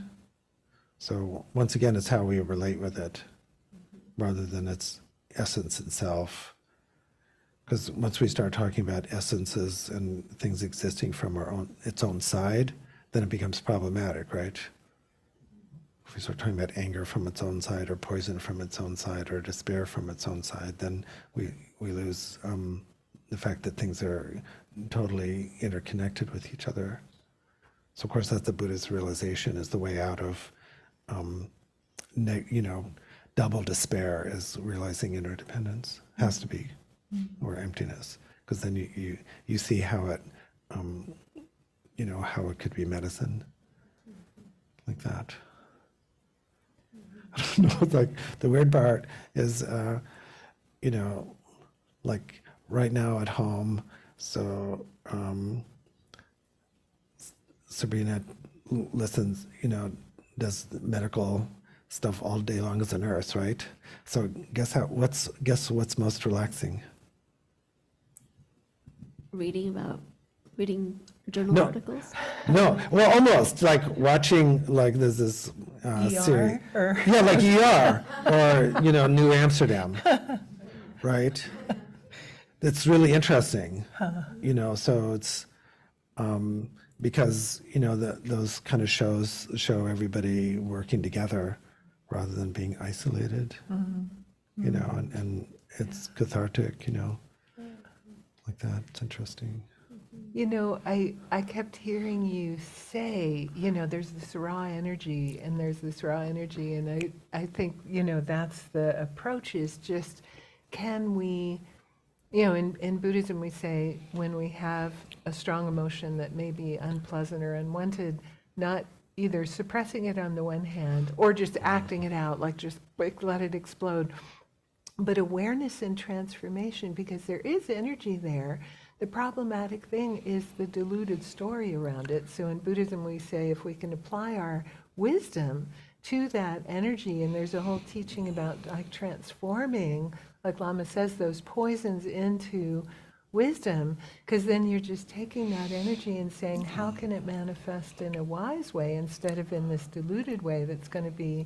So once again, it's how we relate with it, rather than its essence itself. Because once we start talking about essences and things existing from our own its own side, then it becomes problematic, right? If we start talking about anger from its own side, or poison from its own side, or despair from its own side, then we we lose um, the fact that things are totally interconnected with each other. So of course, that's the Buddhist realization: is the way out of, um, you know, double despair is realizing interdependence. Has to be or emptiness because then you, you you see how it um, you know how it could be medicine like that. <laughs> I don't know <laughs> like the weird part is uh, you know like right now at home so um, sabrina listens you know does medical stuff all day long as a nurse right? So guess how what's guess what's most relaxing Reading about reading journal No. articles. No, well, almost like watching like there's this uh, series. ER, or- Yeah, like ER or you know New Amsterdam, <laughs> right? It's really interesting, you know. So it's um, because you know the, those kind of shows show everybody working together rather than being isolated, you know, and, and it's cathartic, you know, like that. It's interesting. You know, I, I kept hearing you say, you know, there's this raw energy and there's this raw energy. And I, I think, you know, that's the approach is just can we, you know, in, in Buddhism we say when we have a strong emotion that may be unpleasant or unwanted, not either suppressing it on the one hand or just acting it out, like just like let it explode, but awareness and transformation because there is energy there. The problematic thing is the diluted story around it. So in Buddhism, we say if we can apply our wisdom to that energy, and there's a whole teaching about like transforming, like Lama says, those poisons into wisdom, because then you're just taking that energy and saying, how can it manifest in a wise way instead of in this diluted way that's going to be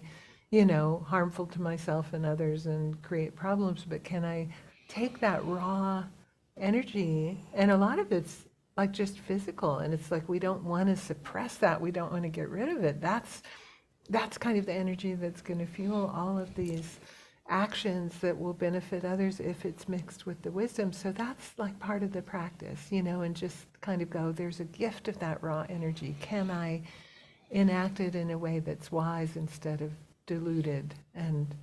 you know, harmful to myself and others and create problems, but can I take that raw energy? And a lot of it's like just physical, and it's like we don't want to suppress that. We don't want to get rid of it. That's that's kind of the energy that's going to fuel all of these actions that will benefit others if it's mixed with the wisdom. So that's like part of the practice, you know, and just kind of go, there's a gift of that raw energy. Can I enact it in a way that's wise instead of diluted and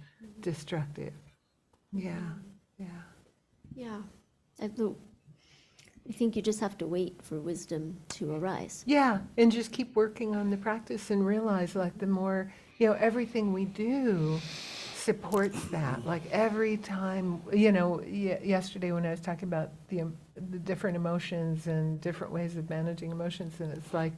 destructive? Yeah, yeah. Yeah. I, I think you just have to wait for wisdom to arise. Yeah, and just keep working on the practice and realize like the more, you know, everything we do supports that. Like every time, you know, ye- yesterday when I was talking about the, em- the different emotions and different ways of managing emotions, and it's like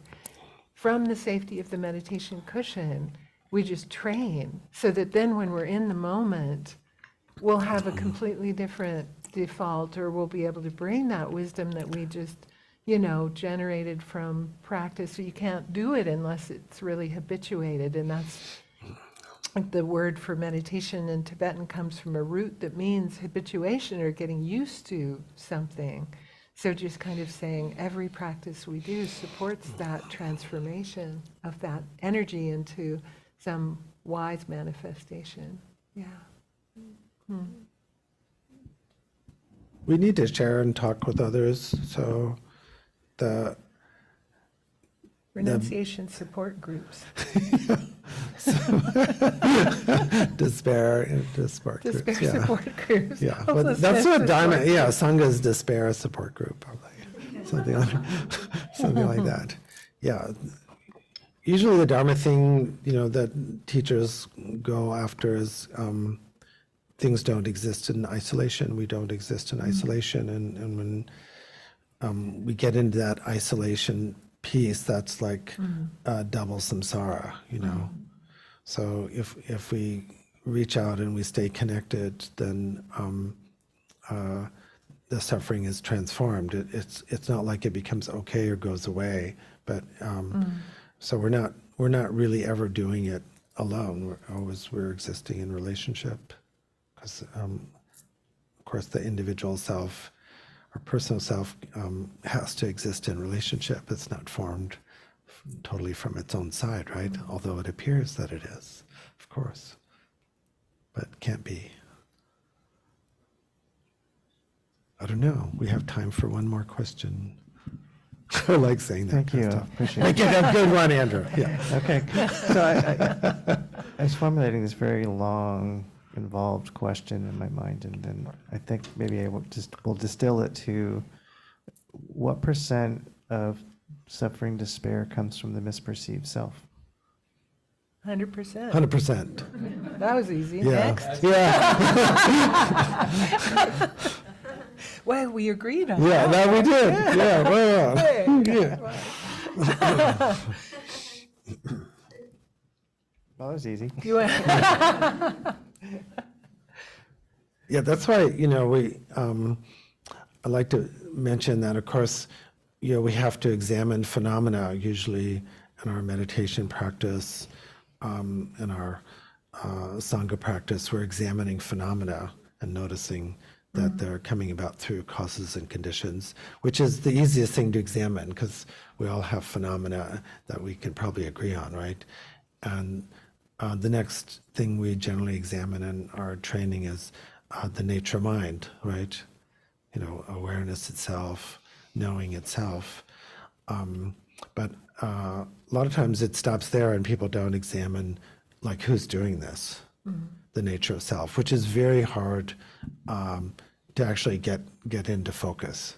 from the safety of the meditation cushion, we just train so that then when we're in the moment, we'll have a completely different default or we'll be able to bring that wisdom that we just you know generated from practice. So you can't do it unless it's really habituated. And that's the word for meditation in tibetan comes from a root that means habituation or getting used to something. So just kind of saying every practice we do supports that transformation of that energy into some wise manifestation. Yeah. Hmm. We need to share and talk with others, so the, renunciation support groups. <laughs> Despair, uh, despair groups, despair yeah. support groups. Yeah, but that's what Dharma, yeah, Sangha's despair support group, probably, something like, <laughs> something like <laughs> that. Yeah. Usually the Dharma thing, you know, that teachers go after is, um, things don't exist in isolation, we don't exist in isolation, and, and when, um, we get into that isolation piece, that's like, uh, double samsara, you know? So if, if we reach out and we stay connected, then um, uh, the suffering is transformed. It, it's, it's not like it becomes okay or goes away, but um, so we're not, we're not really ever doing it alone. We're always, we're existing in relationship. Because, um, of course, the individual self our personal self um, has to exist in relationship. It's not formed totally from its own side, right? Although it appears that it is, of course, but can't be. I don't know. We have time for one more question. I like saying that. Thank kind you, of stuff. appreciate Make it. it a good one, Andrew. Yeah. Okay, so I, I, <laughs> I was formulating this very long, involved question in my mind, and then I think maybe I will just will distill it to what percent of suffering despair comes from the misperceived self? 100% 100%. that was easy Yeah. next Yeah. <laughs> <laughs> well we agreed on Yeah, that no, we did. Yeah, well, <laughs> Hey. yeah. <laughs> Well, that was easy. You went- <laughs> Yeah, that's why, you know, we, um, I'd like to mention that, of course, you know, we have to examine phenomena usually in our meditation practice, um, in our uh, Sangha practice. We're examining phenomena and noticing that they're coming about through causes and conditions, which is the easiest thing to examine because we all have phenomena that we can probably agree on, right? And uh, the next thing we generally examine in our training is uh, the nature mind, right? You know, awareness itself, knowing itself. Um, but uh, a lot of times it stops there and people don't examine, like, who's doing this, the nature of self, which is very hard um, to actually get, get into focus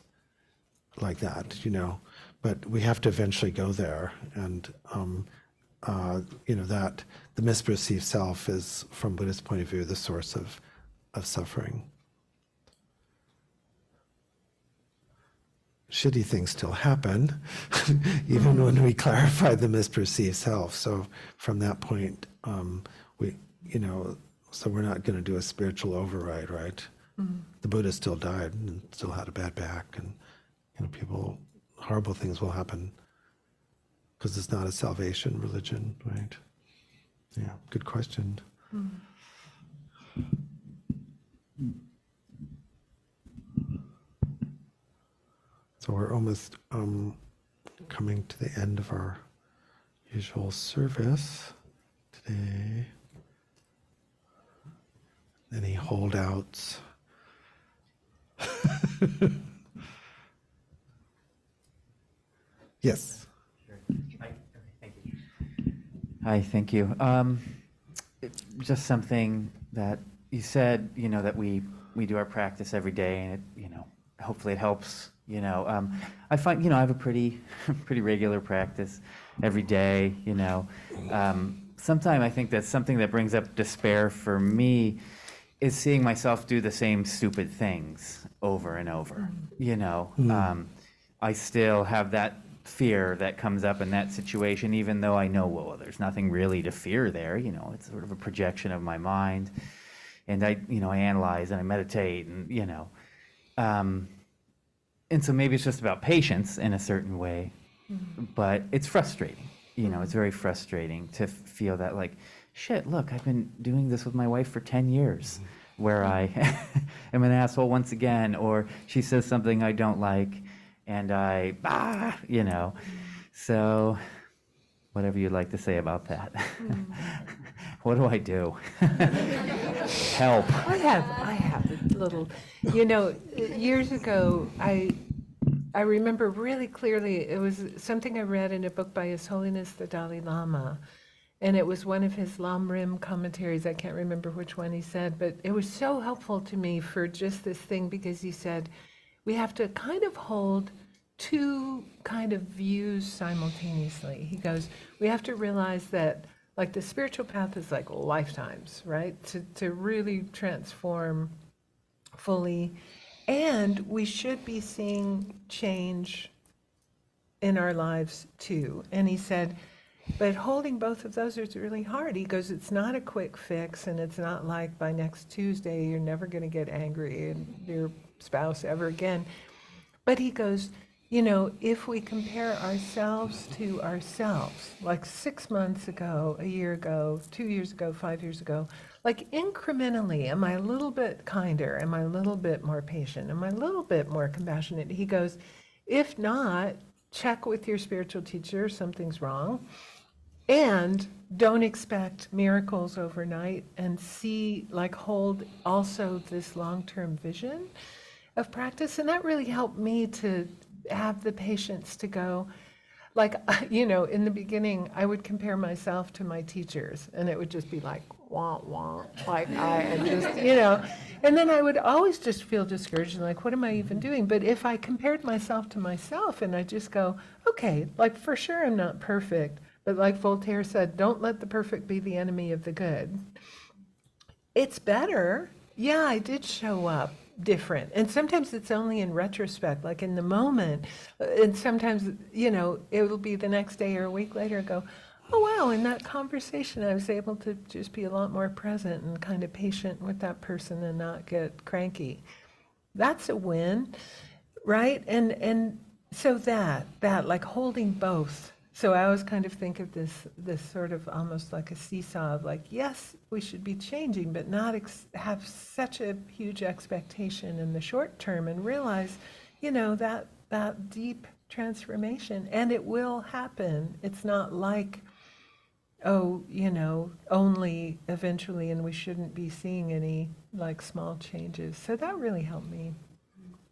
like that, you know. But we have to eventually go there, and um, uh, you know that the misperceived self is, from Buddhist point of view, the source of of suffering. Shitty things still happen, <laughs> even when we clarify the misperceived self. So from that point, um, we, you know, so we're not going to do a spiritual override, right? The Buddha still died and still had a bad back, and you know, people, horrible things will happen because it's not a salvation religion, right? Yeah, good question. So we're almost um, coming to the end of our usual service today. Any holdouts? <laughs> yes. Hi, thank you. Um, it- Just something that you said, you know, that we, we do our practice every day and it, you know, hopefully it helps, you know. Um, I find, you know, I have a pretty, <laughs> pretty regular practice every day, you know. Um, Sometimes I think that's something that brings up despair for me is seeing myself do the same stupid things over and over, you know. Um, I still have that fear that comes up in that situation, even though I know, well, there's nothing really to fear there. You know, it's sort of a projection of my mind. And I, you know, I analyze and I meditate and, you know. Um, and so maybe it's just about patience in a certain way, but it's frustrating. You know, it's very frustrating to f- feel that, like, shit, look, I've been doing this with my wife for 10 years where I <laughs> am an asshole once again, or she says something I don't like, and I, ah, you know. So, whatever you'd like to say about that. <laughs> what do I do? <laughs> Help. I have, I have a little, you know, years ago, I, I remember really clearly, it was something I read in a book by His Holiness the Dalai Lama. And it was one of his Lamrim commentaries. I can't remember which one he said, but it was so helpful to me for just this thing because he said, we have to kind of hold two kind of views simultaneously. He goes, we have to realize that like the spiritual path is like lifetimes, right? To, to really transform fully. And we should be seeing change in our lives too. And he said, but holding both of those is really hard. He goes, it's not a quick fix, and it's not like by next Tuesday you're never going to get angry at your spouse ever again. But he goes, you know, if we compare ourselves to ourselves, like six months ago, a year ago, two years ago, five years ago, like incrementally, am I a little bit kinder? Am I a little bit more patient? Am I a little bit more compassionate? He goes, if not, check with your spiritual teacher, something's wrong. And don't expect miracles overnight and see, like, hold also this long term vision of practice. And that really helped me to have the patience to go, like, <laughs> you know, in the beginning, I would compare myself to my teachers, and it would just be like, wah, wah, like I and <laughs> just, you know. And then I would always just feel discouraged and like, what am I even doing? But if I compared myself to myself and I just go, okay, like for sure I'm not perfect, but like Voltaire said, don't let the perfect be the enemy of the good. It's better. Yeah, I did show up different. And sometimes it's only in retrospect, like in the moment. And sometimes, you know, it will be the next day or a week later, go, oh, wow, in that conversation, I was able to just be a lot more present and kind of patient with that person and not get cranky. That's a win, right? And, and so that, that, like holding both. So I always kind of think of this, this sort of almost like a seesaw of like, yes, we should be changing, but not ex- have such a huge expectation in the short term and realize, you know, that, that deep transformation, and it will happen. It's not like, oh, you know, only eventually, and we shouldn't be seeing any like small changes. So that really helped me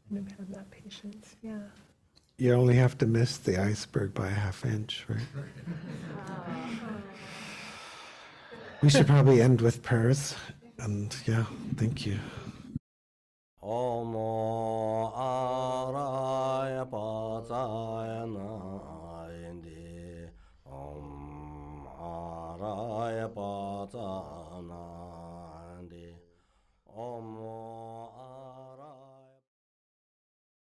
kind of have that patience. Yeah. You only have to miss the iceberg by a half inch, right? <laughs> we should probably end with prayers. And yeah, thank you. Omo araya pacaya rāya pācānāndi āmo